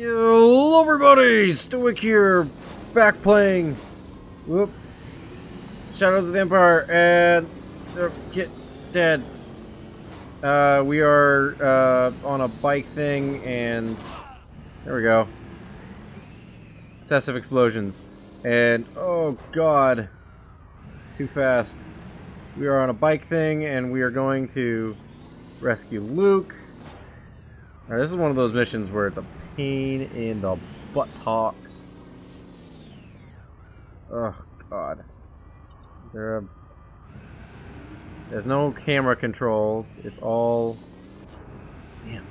Hello everybody! Stoic here, back playing, whoop, Shadows of the Empire, and uh, get dead. Uh, we are uh, on a bike thing, and there we go. Excessive explosions, and oh god, too fast. We are on a bike thing, and we are going to rescue Luke. Alright, this is one of those missions where it's a pain in the buttocks. Oh god. There a There's no camera controls. It's all Damn.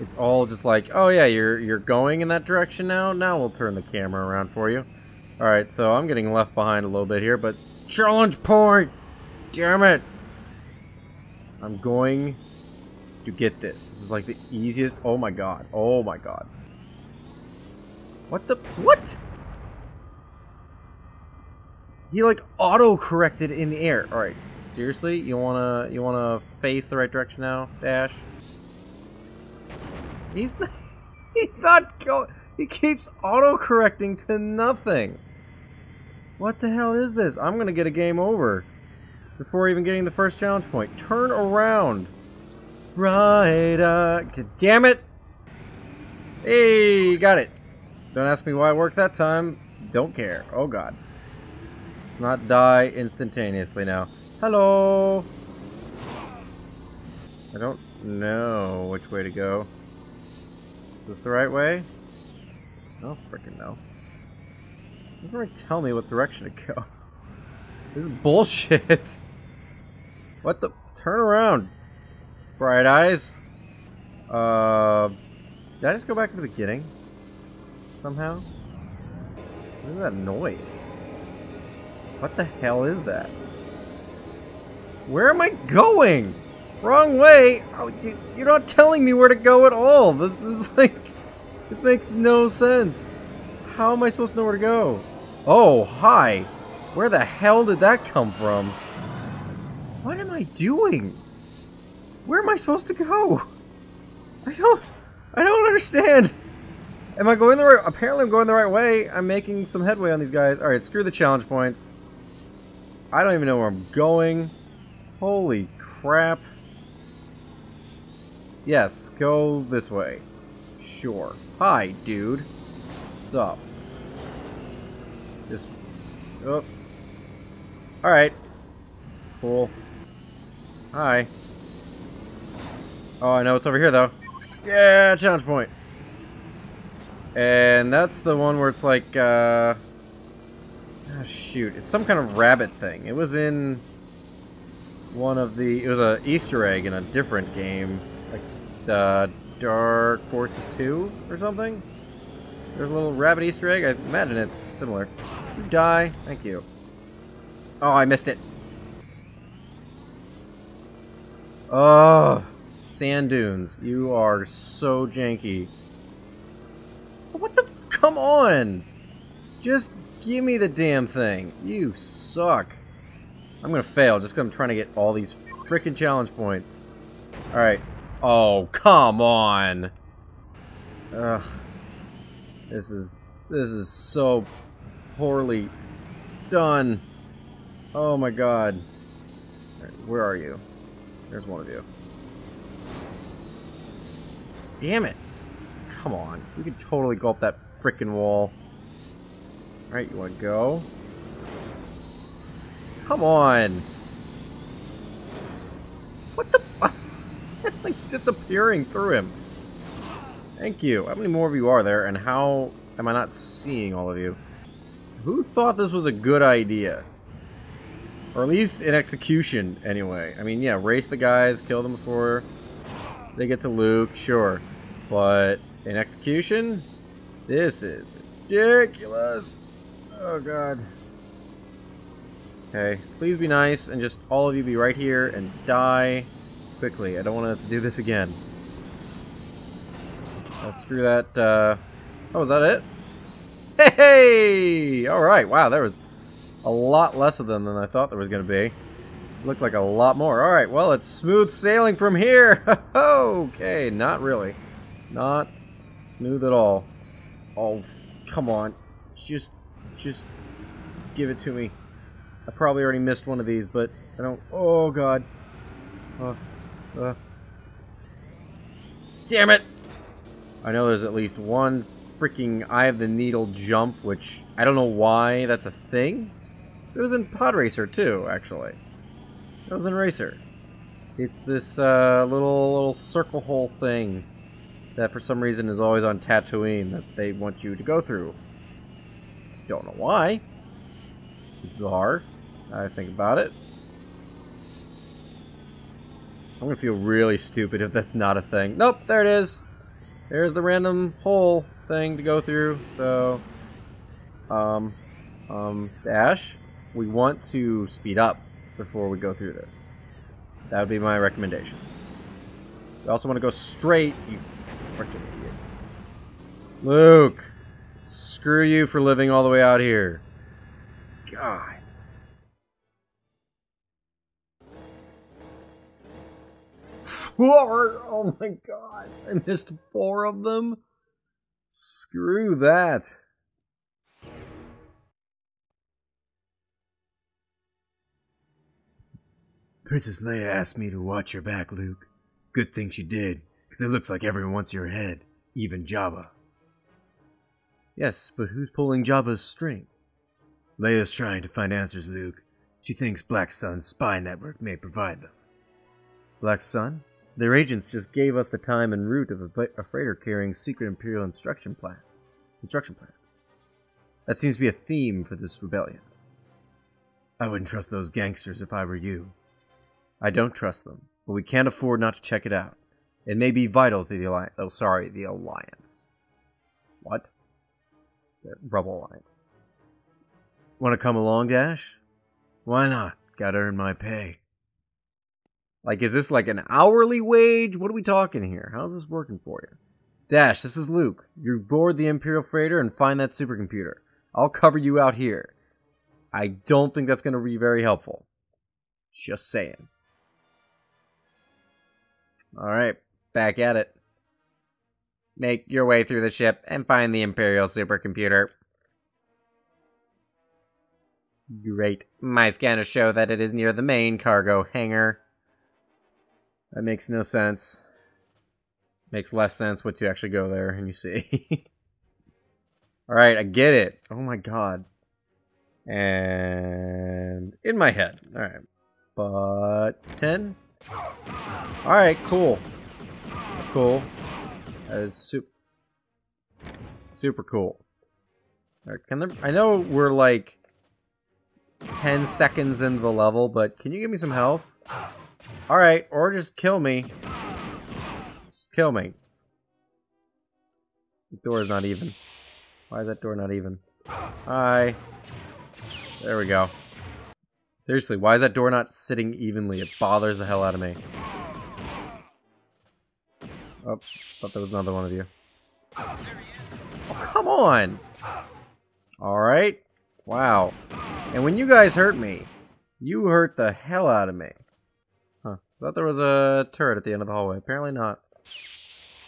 It's all just like, oh yeah, you're you're going in that direction now. Now we'll turn the camera around for you. Alright, so I'm getting left behind a little bit here, but challenge point! Damn it! I'm going to get this. This is like the easiest. Oh my god. Oh my god. What the? What? He like auto corrected in the air. All right. Seriously, you wanna you wanna face the right direction now, Dash? He's not. He's not going. He keeps auto correcting to nothing. What the hell is this? I'm gonna get a game over before even getting the first challenge point. Turn around. Right, uh, damn it! Hey, got it. Don't ask me why it worked that time. Don't care. Oh god. Not die instantaneously now. Hello! I don't know which way to go. Is this the right way? Oh, freaking no. It doesn't really tell me what direction to go. This is bullshit. What the? Turn around. Bright eyes. Uh, did I just go back to the beginning? Somehow? What is that noise? What the hell is that? Where am I going? Wrong way! Oh, dude, you're not telling me where to go at all! This is like... This makes no sense. How am I supposed to know where to go? Oh, hi! Where the hell did that come from? What am I doing? Where am I supposed to go? I don't... I don't understand. Am I going the right... Apparently I'm going the right way. I'm making some headway on these guys. Alright, screw the challenge points. I don't even know where I'm going. Holy crap. Yes, go this way. Sure. Hi, dude. What's up? Just... Oh. Alright. Cool. Hi. Oh, I know it's over here, though. Yeah, challenge point. And that's the one where it's like, uh... Oh, shoot. It's some kind of rabbit thing. It was in one of the... It was a Easter egg in a different game. Like, uh, Dark Forces 2 or something? There's a little rabbit Easter egg. I imagine it's similar. You die. Thank you. Oh, I missed it. Oh sand dunes. You are so janky. What the? Come on! Just give me the damn thing. You suck. I'm gonna fail just because I'm trying to get all these freaking challenge points. Alright. Oh, come on! Ugh. This is... This is so poorly done. Oh my god. Right, where are you? There's one of you. Damn it. Come on. We could totally go up that frickin' wall. Alright, you wanna go? Come on! What the... like disappearing through him. Thank you. How many more of you are there, and how am I not seeing all of you? Who thought this was a good idea? Or at least in execution, anyway. I mean, yeah, race the guys, kill them before they get to Luke, sure. But in execution, this is ridiculous. Oh god. Okay, please be nice and just all of you be right here and die quickly. I don't want to have to do this again. I'll screw that, uh... Oh, was that it? Hey! Alright, wow, there was a lot less of them than I thought there was going to be. Looked like a lot more. Alright, well, it's smooth sailing from here. okay, not really. Not Smooth at all. Oh, come on. Just, just, just give it to me. I probably already missed one of these, but I don't... Oh, God. Uh, uh. Damn it! I know there's at least one freaking Eye of the Needle jump, which I don't know why that's a thing. It was in Pod Racer too, actually. It was in Racer. It's this uh, little little circle hole thing that for some reason is always on Tatooine that they want you to go through. Don't know why. Bizarre. I think about it. I'm gonna feel really stupid if that's not a thing. Nope, there it is. There's the random hole thing to go through. So, um, um, Dash, we want to speed up before we go through this. That would be my recommendation. We also want to go straight, you freaking idiot. Luke, screw you for living all the way out here. God. Four! Oh my god, I missed four of them? Screw that. Princess Leia asked me to watch your back, Luke. Good thing she did, because it looks like everyone wants your head, even Jabba. Yes, but who's pulling Jabba's strings? Leia's trying to find answers, Luke. She thinks Black Sun's spy network may provide them. Black Sun? Their agents just gave us the time and route of a, a freighter carrying secret Imperial instruction plans. Instruction plans. That seems to be a theme for this rebellion. I wouldn't trust those gangsters if I were you. I don't trust them, but we can't afford not to check it out. It may be vital to the Alliance. Oh, sorry, the Alliance. What? The Rebel Alliance. Want to come along, Dash? Why not? Gotta earn my pay. Like, is this like an hourly wage? What are we talking here? How's this working for you? Dash, this is Luke. You board the Imperial Freighter and find that supercomputer. I'll cover you out here. I don't think that's going to be very helpful. Just saying. Alright, back at it. Make your way through the ship and find the Imperial supercomputer. Great. My scanners show that it is near the main cargo hangar. That makes no sense. Makes less sense once you actually go there and you see. Alright, I get it. Oh my god. And in my head. Alright. Button. Alright, cool. That's cool. That is super super cool. Right, can there, I know we're like 10 seconds into the level, but can you give me some health? Alright, or just kill me. Just kill me. The door is not even. Why is that door not even? Hi. There we go. Seriously, why is that door not sitting evenly? It bothers the hell out of me. Oh, thought there was another one of you. Oh, come on! Alright. Wow. And when you guys hurt me, you hurt the hell out of me. Huh. Thought there was a turret at the end of the hallway. Apparently not.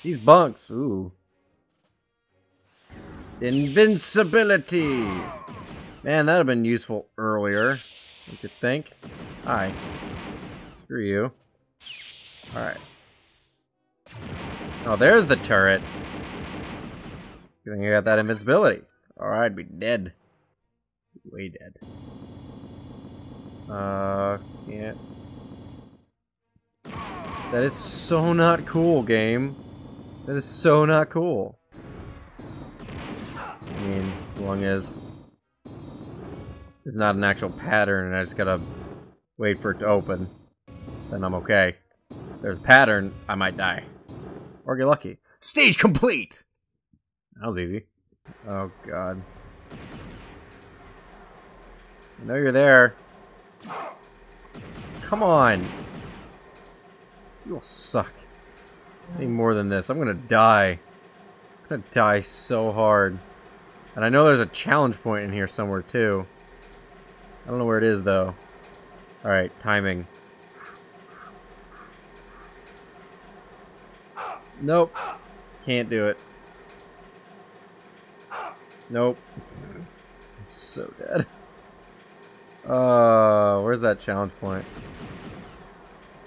These bunks. Ooh. Invincibility! Man, that'd have been useful earlier. You could think. Hi. Screw you. Alright. Oh, there's the turret. Good thing you got that invincibility. Or I'd be dead. Way dead. Uh, can't that is so not cool, game. That is so not cool. I mean, as long as there's not an actual pattern and I just gotta wait for it to open, then I'm okay. If there's a pattern, I might die. Or get lucky. Stage complete! That was easy. Oh, God. I know you're there. Come on! You will suck. Any more than this. I'm gonna die. I'm gonna die so hard. And I know there's a challenge point in here somewhere too. I don't know where it is though. Alright, timing. Nope. Can't do it. Nope. I'm so dead. Uh, where's that challenge point?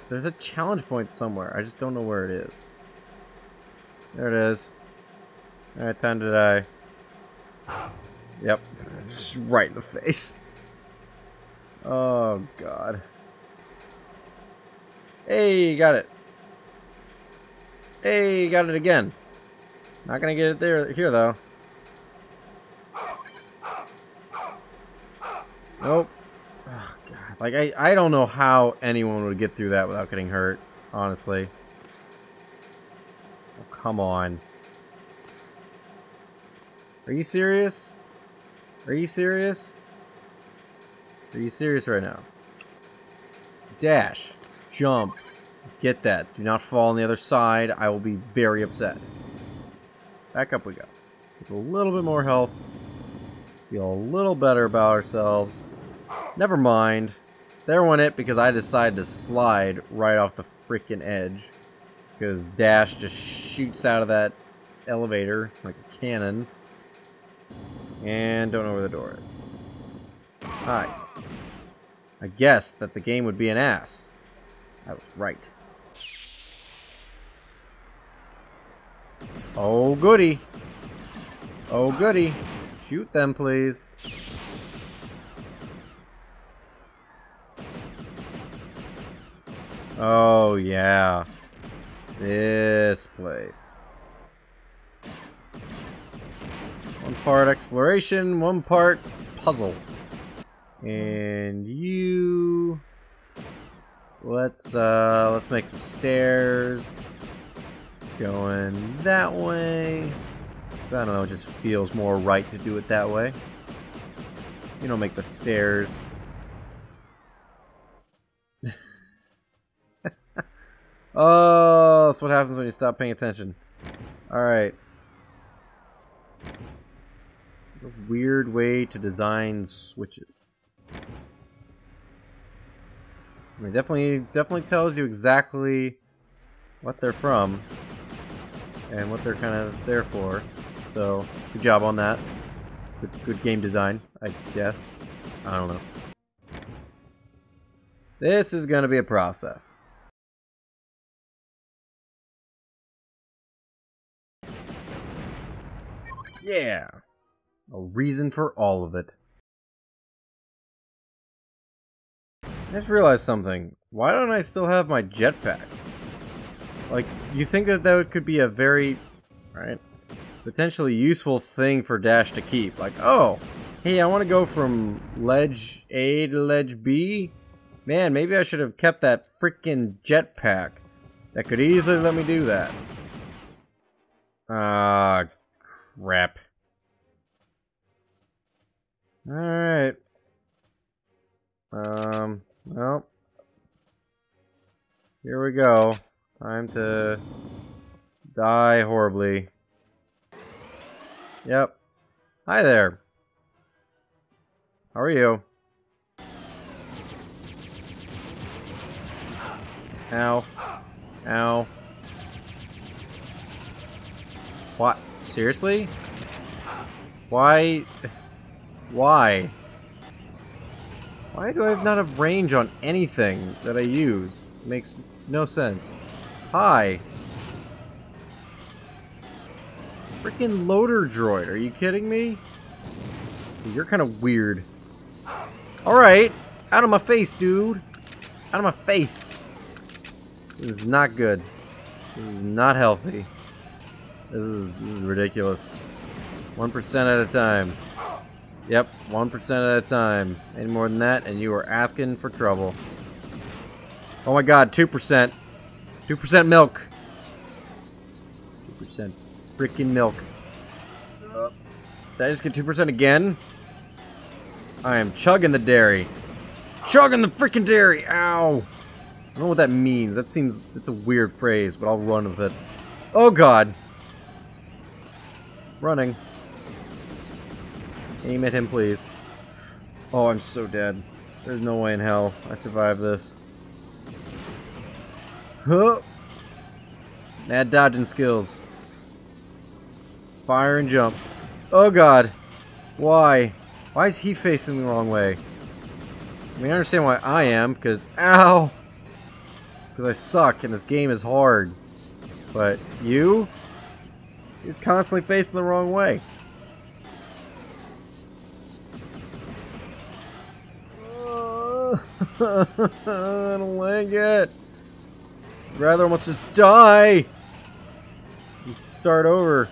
There's a challenge point somewhere. I just don't know where it is. There it is. Alright, time to die. Yep. Right in the face. Oh, God. Hey, got it. Hey, got it again. Not gonna get it there here though. Nope. Oh, God. Like I, I don't know how anyone would get through that without getting hurt. Honestly. Oh, come on. Are you serious? Are you serious? Are you serious right now? Dash. Jump. Get that. Do not fall on the other side. I will be very upset. Back up we go. A little bit more health. Feel a little better about ourselves. Never mind. There went it because I decided to slide right off the freaking edge. Because Dash just shoots out of that elevator like a cannon. And don't know where the door is. Hi. I guessed that the game would be an ass. I was right. Oh, goody. Oh, goody. Shoot them, please. Oh, yeah. This place. One part exploration, one part puzzle. And you... Let's, uh, let's make some stairs. Going that way. I don't know, it just feels more right to do it that way. You don't make the stairs. oh, that's what happens when you stop paying attention. Alright. Weird way to design switches. I mean, definitely, definitely tells you exactly what they're from and what they're kind of there for. So, good job on that. Good, good game design, I guess. I don't know. This is going to be a process. Yeah. A reason for all of it. I just realized something. Why don't I still have my jetpack? Like, you think that that could be a very, right, potentially useful thing for Dash to keep. Like, oh, hey, I want to go from ledge A to ledge B. Man, maybe I should have kept that freaking jetpack. That could easily let me do that. Ah, crap. Alright. Um, well. Here we go. Time to die horribly. Yep. Hi there. How are you? Ow. Ow. What? Seriously? Why? Why? Why do I not have range on anything that I use? Makes no sense. Hi. Freaking loader droid, are you kidding me? You're kind of weird. Alright, out of my face, dude. Out of my face. This is not good. This is not healthy. This is, this is ridiculous. 1% at a time. Yep, 1% at a time. Any more than that, and you are asking for trouble. Oh my god, 2%. 2% milk. 2% freaking milk. Did I just get 2% again? I am chugging the dairy. Chugging the freaking dairy! Ow! I don't know what that means. That seems... It's a weird phrase, but I'll run with it. Oh god! Running. Aim at him, please. Oh, I'm so dead. There's no way in hell I survive this. Huh. Mad dodging skills. Fire and jump. Oh god. Why? Why is he facing the wrong way? I mean, I understand why I am, because... Ow! Because I suck, and this game is hard. But you? He's constantly facing the wrong way. I don't like it. I'd rather almost just die. Start over.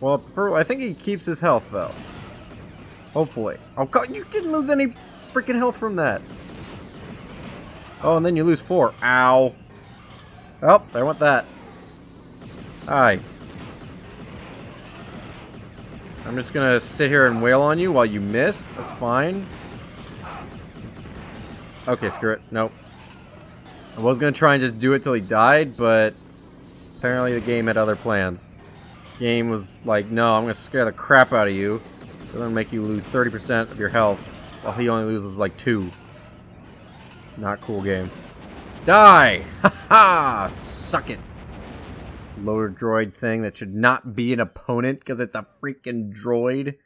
Well, I think he keeps his health though. Hopefully. Oh god, you didn't lose any freaking health from that. Oh, and then you lose four. Ow. Oh, there went that. Hi. I'm just gonna sit here and wail on you while you miss. That's fine. Okay, screw it. Nope. I was gonna try and just do it till he died, but apparently the game had other plans. game was like, no, I'm gonna scare the crap out of you. I'm gonna make you lose 30% of your health, while he only loses like 2. Not cool game. Die! Ha ha! Suck it! Loader droid thing that should not be an opponent because it's a freaking droid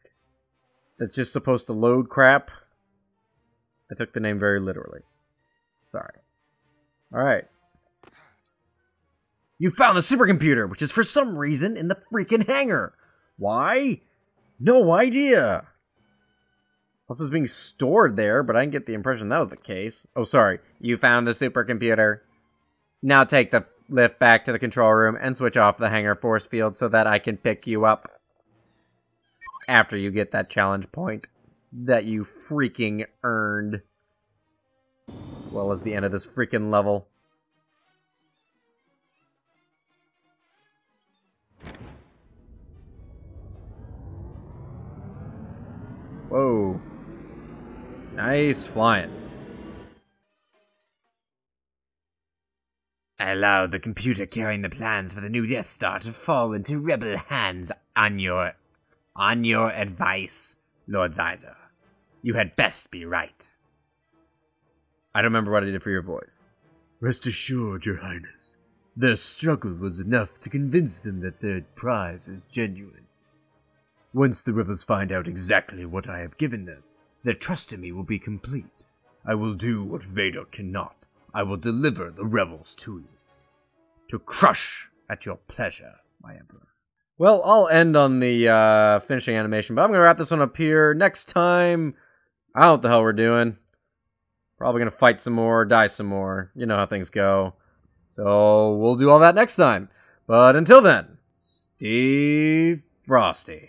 that's just supposed to load crap. I took the name very literally. Sorry. Alright. You found the supercomputer, which is for some reason in the freaking hangar. Why? No idea. This is being stored there, but I didn't get the impression that was the case. Oh, sorry. You found the supercomputer. Now take the lift back to the control room and switch off the hangar force field so that I can pick you up. After you get that challenge point that you freaking earned. Well as the end of this freaking level. Whoa. Nice flying. I allowed the computer carrying the plans for the new Death Star to fall into rebel hands on your on your advice, Lord Xizor. You had best be right. I don't remember what I did for your voice. Rest assured, Your Highness. Their struggle was enough to convince them that their prize is genuine. Once the rebels find out exactly what I have given them, their trust in me will be complete. I will do what Vader cannot. I will deliver the rebels to you. To crush at your pleasure, my Emperor. Well, I'll end on the uh, finishing animation, but I'm going to wrap this one up here. Next time, I don't know what the hell we're doing. Probably going to fight some more, die some more. You know how things go. So we'll do all that next time. But until then, Steve Frosty.